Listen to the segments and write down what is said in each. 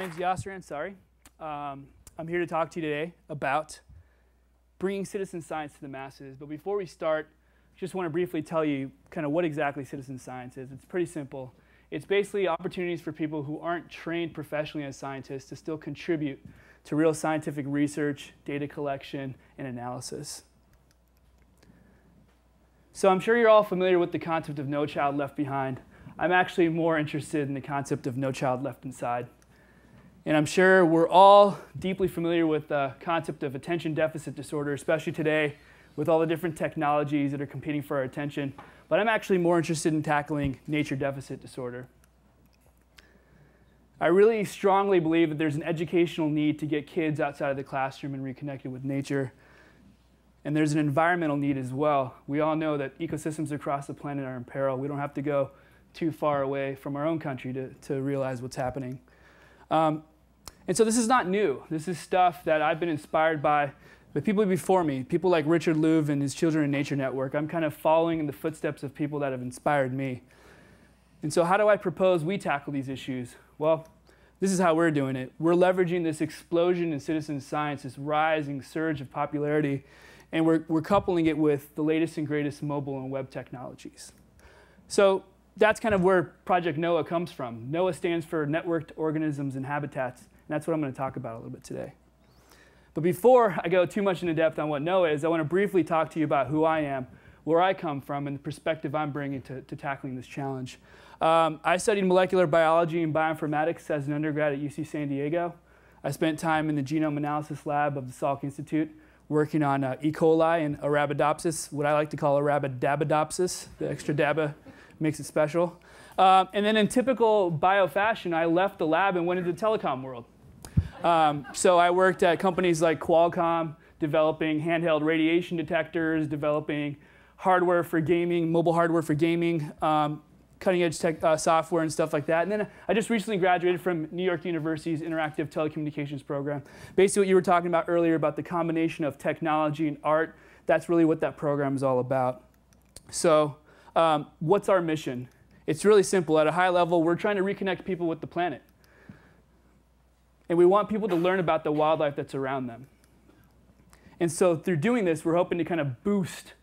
name's Yasser Ansari. Um, I'm here to talk to you today about bringing citizen science to the masses. But before we start, just want to briefly tell you kind of what exactly citizen science is. It's pretty simple. It's basically opportunities for people who aren't trained professionally as scientists to still contribute to real scientific research, data collection, and analysis. So I'm sure you're all familiar with the concept of no child left behind. I'm actually more interested in the concept of no child left inside. And I'm sure we're all deeply familiar with the concept of attention deficit disorder, especially today with all the different technologies that are competing for our attention. But I'm actually more interested in tackling nature deficit disorder. I really strongly believe that there's an educational need to get kids outside of the classroom and reconnected with nature. And there's an environmental need as well. We all know that ecosystems across the planet are in peril. We don't have to go too far away from our own country to, to realize what's happening. Um, and so this is not new. This is stuff that I've been inspired by the people before me, people like Richard Louv and his Children in Nature Network. I'm kind of following in the footsteps of people that have inspired me. And so how do I propose we tackle these issues? Well, this is how we're doing it. We're leveraging this explosion in citizen science, this rising surge of popularity, and we're, we're coupling it with the latest and greatest mobile and web technologies. So that's kind of where Project Noah comes from. Noah stands for Networked Organisms and Habitats, that's what I'm going to talk about a little bit today. But before I go too much into depth on what Noah is, I want to briefly talk to you about who I am, where I come from, and the perspective I'm bringing to, to tackling this challenge. Um, I studied molecular biology and bioinformatics as an undergrad at UC San Diego. I spent time in the genome analysis lab of the Salk Institute working on uh, E. coli and Arabidopsis, what I like to call Arabidabidopsis. The extra dabba makes it special. Um, and then in typical bio fashion, I left the lab and went into the telecom world. Um, so I worked at companies like Qualcomm, developing handheld radiation detectors, developing hardware for gaming, mobile hardware for gaming, um, cutting edge tech, uh, software and stuff like that. And then I just recently graduated from New York University's Interactive Telecommunications Program. Basically what you were talking about earlier about the combination of technology and art, that's really what that program is all about. So um, what's our mission? It's really simple. At a high level, we're trying to reconnect people with the planet. And we want people to learn about the wildlife that's around them. And so through doing this, we're hoping to kind of boost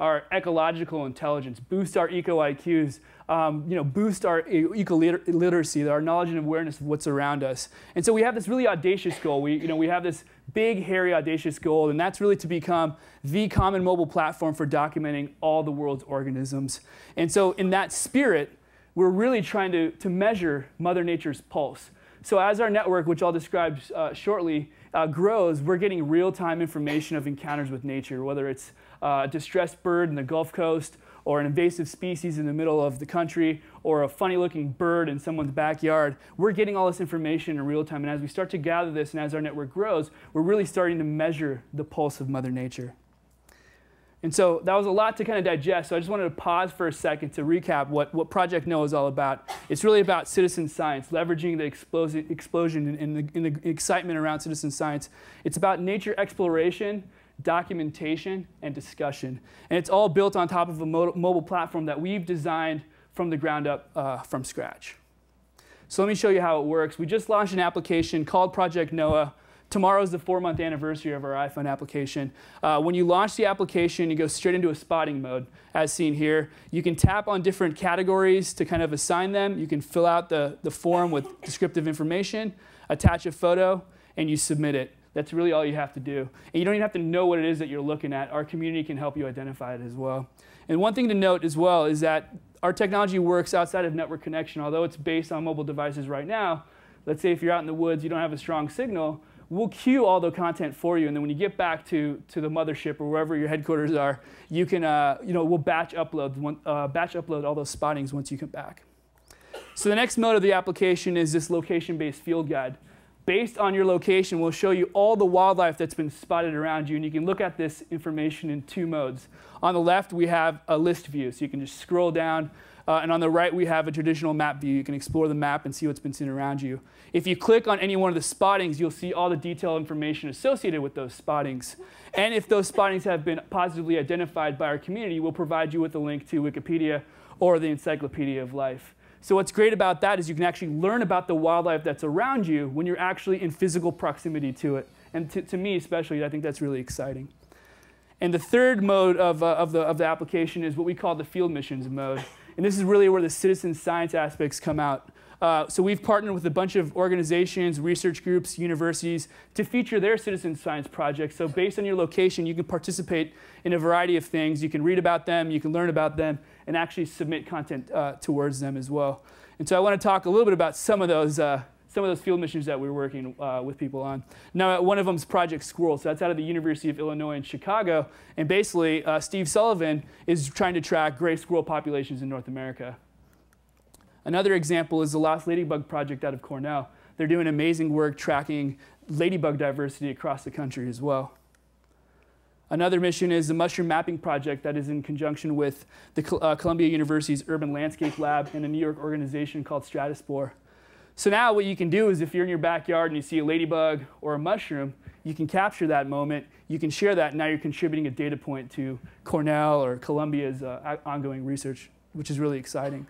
our ecological intelligence, boost our eco IQs, um, you know, boost our eco literacy, our knowledge and awareness of what's around us. And so we have this really audacious goal. We, you know, we have this big, hairy, audacious goal, and that's really to become the common mobile platform for documenting all the world's organisms. And so in that spirit, we're really trying to, to measure Mother Nature's pulse. So as our network, which I'll describe uh, shortly, uh, grows, we're getting real-time information of encounters with nature, whether it's uh, a distressed bird in the Gulf Coast, or an invasive species in the middle of the country, or a funny-looking bird in someone's backyard. We're getting all this information in real time, and as we start to gather this and as our network grows, we're really starting to measure the pulse of Mother Nature. And so that was a lot to kind of digest. So I just wanted to pause for a second to recap what, what Project Noah is all about. It's really about citizen science, leveraging the explosion, explosion and, the, the excitement around citizen science. It's about nature exploration, documentation, and discussion. And it's all built on top of a mobile platform that we've designed from the ground up uh, from scratch. So let me show you how it works. We just launched an application called Project Noah. Tomorrow is the four month anniversary of our iPhone application. Uh, when you launch the application, you go straight into a spotting mode, as seen here. You can tap on different categories to kind of assign them. You can fill out the, the form with descriptive information, attach a photo, and you submit it. That's really all you have to do. And you don't even have to know what it is that you're looking at. Our community can help you identify it as well. And one thing to note as well is that our technology works outside of network connection. Although it's based on mobile devices right now, let's say if you're out in the woods, you don't have a strong signal, we'll queue all the content for you, and then when you get back to, to the mothership or wherever your headquarters are, you can, uh, you know, we'll batch upload, one, uh, batch upload all those spottings once you come back. So the next mode of the application is this location-based field guide. Based on your location, we'll show you all the wildlife that's been spotted around you, and you can look at this information in two modes. On the left, we have a list view, so you can just scroll down uh, and on the right, we have a traditional map view. You can explore the map and see what's been seen around you. If you click on any one of the spottings, you'll see all the detailed information associated with those spottings. And if those spottings have been positively identified by our community, we'll provide you with a link to Wikipedia or the Encyclopedia of Life. So what's great about that is you can actually learn about the wildlife that's around you when you're actually in physical proximity to it. And to, to me especially, I think that's really exciting. And the third mode of, uh, of, the, of the application is what we call the field missions mode. And this is really where the citizen science aspects come out. Uh, so we've partnered with a bunch of organizations, research groups, universities to feature their citizen science projects. So based on your location, you can participate in a variety of things. You can read about them, you can learn about them, and actually submit content uh, towards them as well. And so I want to talk a little bit about some of those uh, some of those field missions that we're working uh, with people on. Now, one of them is Project Squirrel. So that's out of the University of Illinois in Chicago. And basically, uh, Steve Sullivan is trying to track gray squirrel populations in North America. Another example is the Lost Ladybug Project out of Cornell. They're doing amazing work tracking ladybug diversity across the country as well. Another mission is the Mushroom Mapping Project that is in conjunction with the uh, Columbia University's Urban Landscape Lab and a New York organization called Strataspore. So now what you can do is if you're in your backyard and you see a ladybug or a mushroom, you can capture that moment, you can share that, and now you're contributing a data point to Cornell or Columbia's uh, ongoing research, which is really exciting.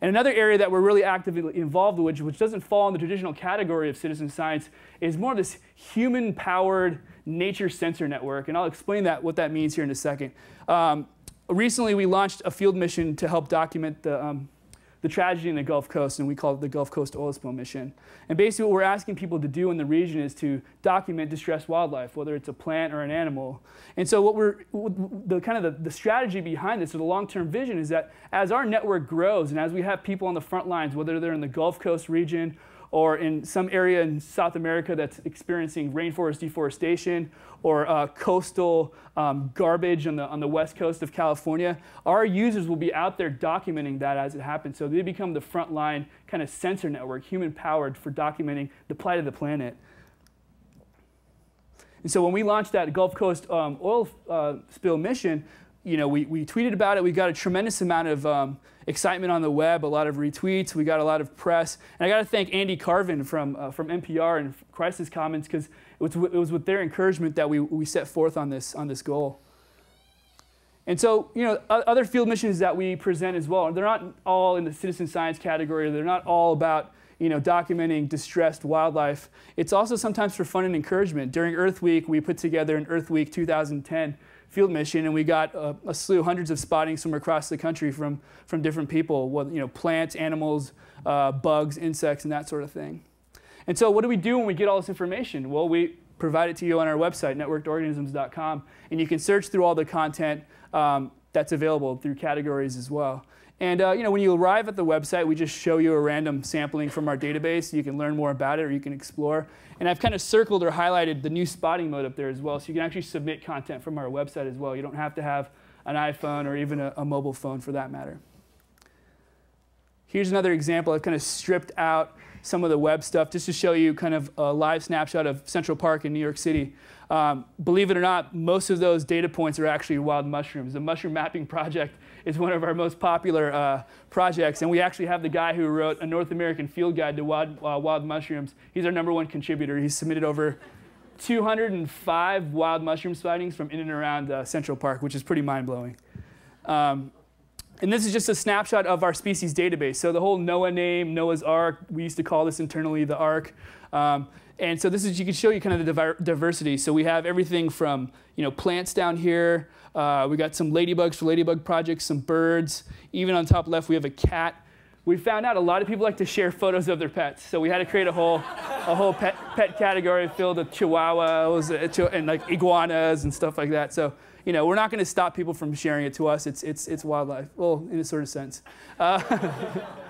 And another area that we're really actively involved with, which doesn't fall in the traditional category of citizen science, is more of this human-powered nature sensor network. And I'll explain that what that means here in a second. Um, recently, we launched a field mission to help document the um, the tragedy in the Gulf Coast, and we call it the Gulf Coast Oil Spill Mission. And basically, what we're asking people to do in the region is to document distressed wildlife, whether it's a plant or an animal. And so, what we're the kind of the, the strategy behind this, or the long-term vision, is that as our network grows, and as we have people on the front lines, whether they're in the Gulf Coast region or in some area in South America that's experiencing rainforest deforestation or uh, coastal um, garbage on the, on the west coast of California, our users will be out there documenting that as it happens. So they become the frontline kind of sensor network, human powered, for documenting the plight of the planet. And so when we launched that Gulf Coast um, oil uh, spill mission, you know, we, we tweeted about it. We got a tremendous amount of um, excitement on the web, a lot of retweets. We got a lot of press. And I got to thank Andy Carvin from, uh, from NPR and Crisis Commons because it was, it was with their encouragement that we, we set forth on this, on this goal. And so, you know, other field missions that we present as well, they're not all in the citizen science category. They're not all about, you know, documenting distressed wildlife. It's also sometimes for fun and encouragement. During Earth Week, we put together an Earth Week 2010 field mission, and we got a, a, slew, hundreds of spottings from across the country from, from different people, you know, plants, animals, uh, bugs, insects, and that sort of thing. And so what do we do when we get all this information? Well, we provide it to you on our website, networkedorganisms.com, and you can search through all the content um, that's available through categories as well. And uh, you know, when you arrive at the website, we just show you a random sampling from our database. You can learn more about it or you can explore. And I've kind of circled or highlighted the new spotting mode up there as well. So you can actually submit content from our website as well. You don't have to have an iPhone or even a, a mobile phone for that matter. Here's another example. I've kind of stripped out some of the web stuff just to show you kind of a live snapshot of Central Park in New York City. Um, believe it or not, most of those data points are actually wild mushrooms. The Mushroom Mapping Project is one of our most popular uh, projects, and we actually have the guy who wrote a North American field guide to wild, uh, wild mushrooms. He's our number one contributor. He's submitted over 205 wild mushroom sightings from in and around uh, Central Park, which is pretty mind-blowing. Um, and this is just a snapshot of our species database. So the whole Noah name, Noah's Ark, we used to call this internally the Ark. Um, and so this is, you can show you kind of the diversity. So we have everything from, you know, plants down here. Uh, we got some ladybugs for ladybug projects, some birds. Even on top left, we have a cat. We found out a lot of people like to share photos of their pets. So we had to create a whole, a whole pet, pet category filled with chihuahuas uh, and like iguanas and stuff like that. So you know, we're not going to stop people from sharing it to us. It's, it's, it's wildlife, well, in a sort of sense, uh,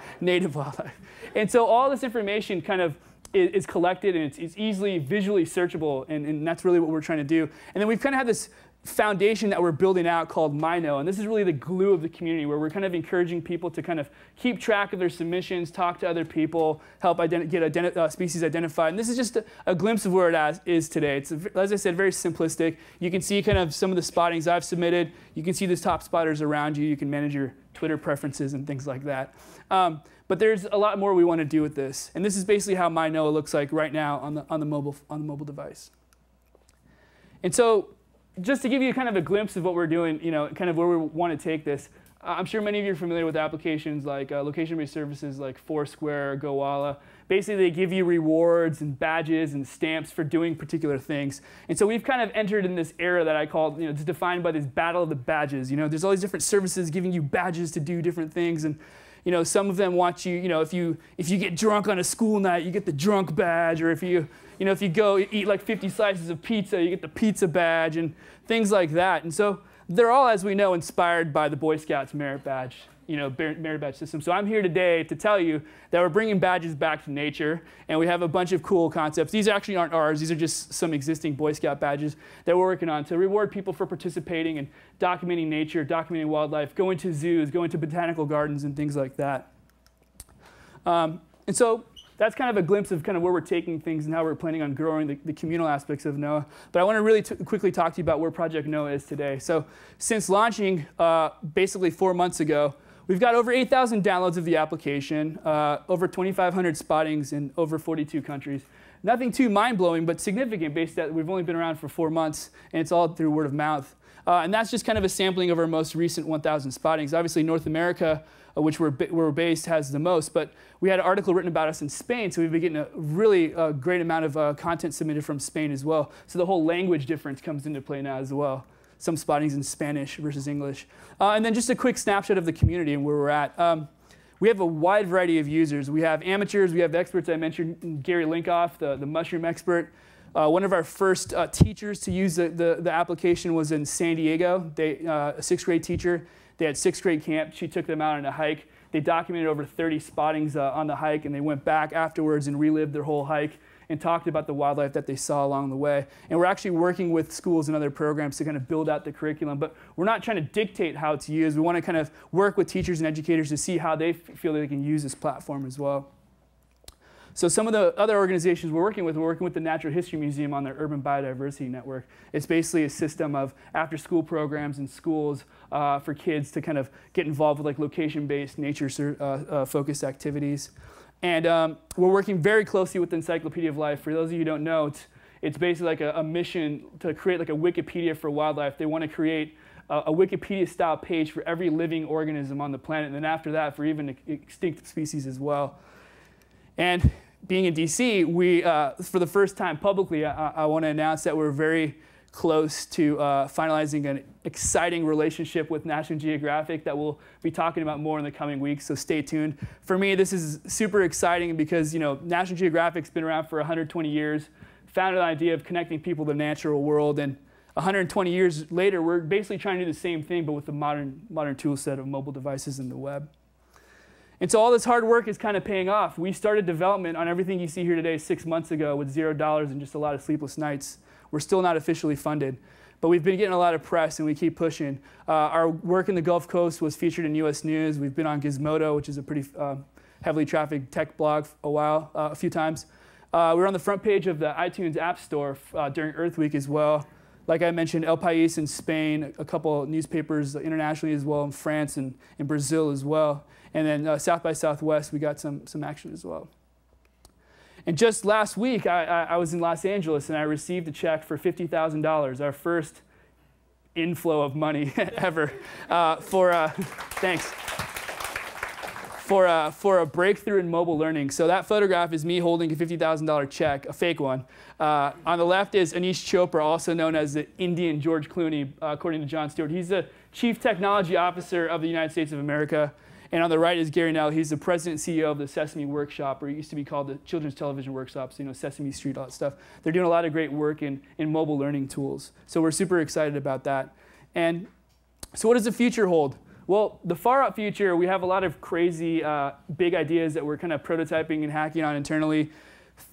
native wildlife. And so all this information kind of is, is collected and it's, it's, easily visually searchable, and, and that's really what we're trying to do. And then we've kind of had this foundation that we're building out called MyKnow. And this is really the glue of the community where we're kind of encouraging people to kind of keep track of their submissions, talk to other people, help identi get uh, species identified. And this is just a, a glimpse of where it as, is today. It's, as I said, very simplistic. You can see kind of some of the spottings I've submitted. You can see the top spotters around you. You can manage your Twitter preferences and things like that. Um, but there's a lot more we want to do with this. And this is basically how MyKnow looks like right now on the, on the, mobile, on the mobile device. And so just to give you kind of a glimpse of what we're doing, you know, kind of where we want to take this, I'm sure many of you are familiar with applications like uh, location-based services like Foursquare, Gowalla. Basically, they give you rewards and badges and stamps for doing particular things. And so we've kind of entered in this era that I call, you know, it's defined by this battle of the badges. You know, there's all these different services giving you badges to do different things. And you know, some of them want you, you know, if you if you get drunk on a school night, you get the drunk badge, or if you, you know, if you go eat like 50 slices of pizza, you get the pizza badge, and things like that. And so they're all, as we know, inspired by the Boy Scouts merit badge you know, merit badge system. So I'm here today to tell you that we're bringing badges back to nature, and we have a bunch of cool concepts. These actually aren't ours. These are just some existing Boy Scout badges that we're working on to reward people for participating and documenting nature, documenting wildlife, going to zoos, going to botanical gardens, and things like that. Um, and so that's kind of a glimpse of kind of where we're taking things and how we're planning on growing the, the communal aspects of Noah. But I want to really quickly talk to you about where Project Noah is today. So since launching uh, basically four months ago, We've got over 8,000 downloads of the application, uh, over 2,500 spottings in over 42 countries. Nothing too mind-blowing, but significant based that we've only been around for four months, and it's all through word of mouth. Uh, and that's just kind of a sampling of our most recent 1,000 spottings. Obviously, North America, uh, which we're, we're based, has the most, but we had an article written about us in Spain, so we've been getting a really uh, great amount of uh, content submitted from Spain as well. So the whole language difference comes into play now as well some spottings in Spanish versus English. Uh, and then just a quick snapshot of the community and where we're at. Um, we have a wide variety of users. We have amateurs, we have experts. I mentioned Gary Lincoff, the, the mushroom expert. Uh, one of our first uh, teachers to use the, the, the, application was in San Diego, they, uh, a sixth grade teacher. They had sixth grade camp. She took them out on a hike. They documented over 30 spottings uh, on the hike, and they went back afterwards and relived their whole hike and talked about the wildlife that they saw along the way. And we're actually working with schools and other programs to kind of build out the curriculum, but we're not trying to dictate how to use. We want to kind of work with teachers and educators to see how they feel they can use this platform as well. So some of the other organizations we're working with, we're working with the Natural History Museum on their Urban Biodiversity Network. It's basically a system of after-school programs in schools uh, for kids to kind of get involved with like location-based, nature-focused uh, uh, activities. And um, we're working very closely with Encyclopedia of Life. For those of you who don't know, it's, it's basically like a, a mission to create like a Wikipedia for wildlife. They want to create a, a Wikipedia-style page for every living organism on the planet, and then after that, for even extinct species as well. And being in DC, we, uh, for the first time publicly, I, I want to announce that we're very close to uh, finalizing an exciting relationship with National Geographic that we'll be talking about more in the coming weeks, so stay tuned. For me, this is super exciting because you know National Geographic's been around for 120 years, founded the idea of connecting people to the natural world, and 120 years later, we're basically trying to do the same thing, but with the modern, modern tool set of mobile devices and the web. And so all this hard work is kind of paying off. We started development on everything you see here today six months ago with zero dollars and just a lot of sleepless nights. We're still not officially funded. But we've been getting a lot of press and we keep pushing. Uh, our work in the Gulf Coast was featured in US News. We've been on Gizmodo, which is a pretty uh, heavily trafficked tech blog a while, uh, a few times. Uh, we were on the front page of the iTunes App Store uh, during Earth Week as well. Like I mentioned, El País in Spain, a couple newspapers internationally as well, in France and in Brazil as well. And then uh, South by Southwest, we got some, some action as well. And just last week, I, I, I was in Los Angeles and I received a check for $50,000, our first inflow of money ever uh, for, uh, thanks, for, uh, for a breakthrough in mobile learning. So that photograph is me holding a $50,000 check, a fake one. Uh, on the left is Aneesh Chopra, also known as the Indian George Clooney, uh, according to Jon Stewart. He's the Chief Technology Officer of the United States of America. And on the right is Gary Knell. He's the president and CEO of the Sesame Workshop, or it used to be called the Children's Television Workshops, you know, Sesame Street, all that stuff. They're doing a lot of great work in, in mobile learning tools. So we're super excited about that. And so what does the future hold? Well, the far out future, we have a lot of crazy uh, big ideas that we're kind of prototyping and hacking on internally.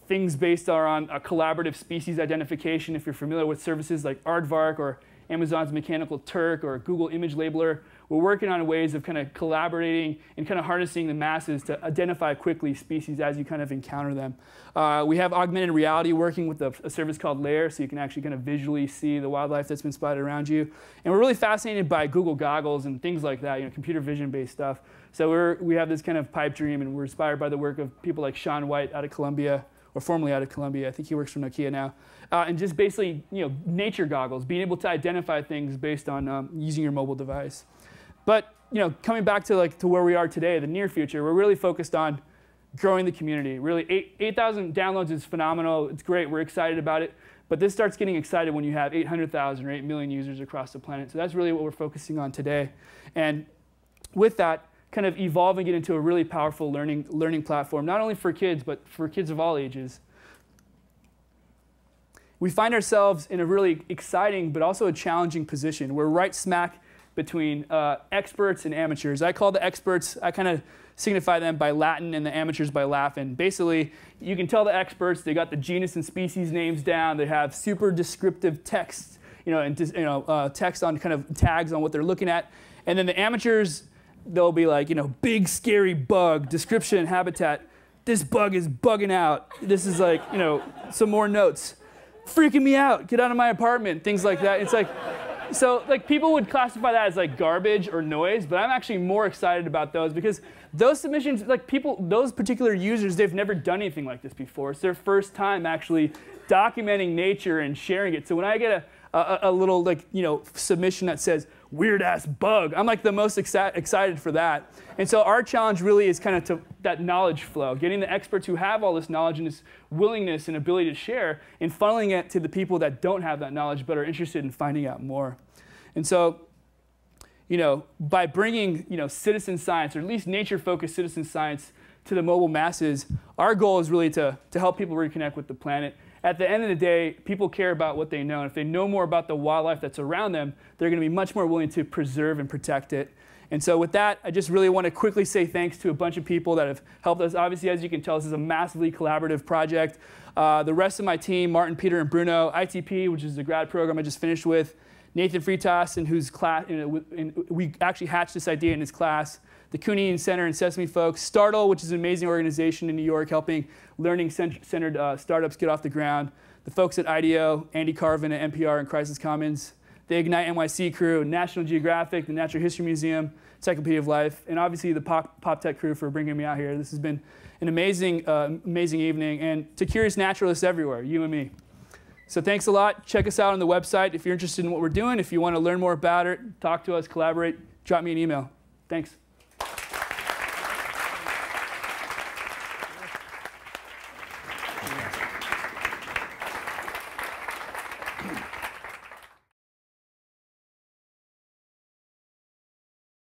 Things based on a collaborative species identification, if you're familiar with services like Aardvark or Amazon's Mechanical Turk or Google Image Labeler we're working on ways of kind of collaborating and kind of harnessing the masses to identify quickly species as you kind of encounter them. Uh, we have augmented reality working with a, a, service called Layar, so you can actually kind of visually see the wildlife that's been spotted around you. And we're really fascinated by Google goggles and things like that, you know, computer vision-based stuff. So we're, we have this kind of pipe dream, and we're inspired by the work of people like Sean White out of Columbia, or formerly out of Columbia. I think he works for Nokia now. Uh, and just basically, you know, nature goggles, being able to identify things based on um, using your mobile device. But you know, coming back to like to where we are today, the near future, we're really focused on growing the community. Really, 8,000 8, downloads is phenomenal. It's great. We're excited about it. But this starts getting excited when you have 800,000 or 8 million users across the planet. So that's really what we're focusing on today. And with that, kind of evolving it into a really powerful learning, learning platform, not only for kids, but for kids of all ages. We find ourselves in a really exciting but also a challenging position. We're right smack between uh, experts and amateurs. I call the experts, I kind of signify them by Latin and the amateurs by Latin. Basically, you can tell the experts, they got the genus and species names down, they have super descriptive text, you know, and you know, uh, text on kind of tags on what they're looking at. And then the amateurs, they'll be like, you know, big scary bug, description, habitat. This bug is bugging out. This is like, you know, some more notes. Freaking me out. Get out of my apartment. Things like that. It's like, so like people would classify that as like garbage or noise, but I'm actually more excited about those because those submissions, like people, those particular users, they've never done anything like this before. It's their first time actually documenting nature and sharing it. So when I get a, a, a little like, you know, submission that says, weird ass bug. I'm like the most exci excited for that. And so our challenge really is kind of to that knowledge flow, getting the experts who have all this knowledge and this willingness and ability to share and funneling it to the people that don't have that knowledge but are interested in finding out more. And so, you know, by bringing, you know, citizen science or at least nature-focused citizen science to the mobile masses, our goal is really to, to help people reconnect with the planet at the end of the day, people care about what they know. And if they know more about the wildlife that's around them, they're going to be much more willing to preserve and protect it. And so with that, I just really want to quickly say thanks to a bunch of people that have helped us. Obviously, as you can tell, this is a massively collaborative project. Uh, the rest of my team, Martin, Peter, and Bruno, ITP, which is the grad program I just finished with, Nathan Freitas, and whose class, you know, we actually hatched this idea in his class, the Cooney Center and Sesame folks, Startl, which is an amazing organization in New York helping learning-centered uh, startups get off the ground, the folks at IDEO, Andy Carvin at NPR and Crisis Commons, the Ignite NYC crew, National Geographic, the Natural History Museum, Encyclopedia of Life, and obviously the Pop, PopTech crew for bringing me out here. This has been an amazing, uh, amazing evening, and to curious naturalists everywhere, you and me. So thanks a lot. Check us out on the website if you're interested in what we're doing. If you want to learn more about it, talk to us, collaborate, drop me an email. Thanks.